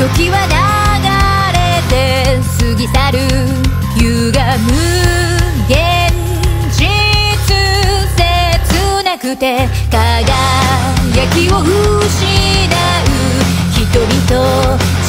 時は流れて過ぎ去る歪む現実切なくて輝きを失う。人々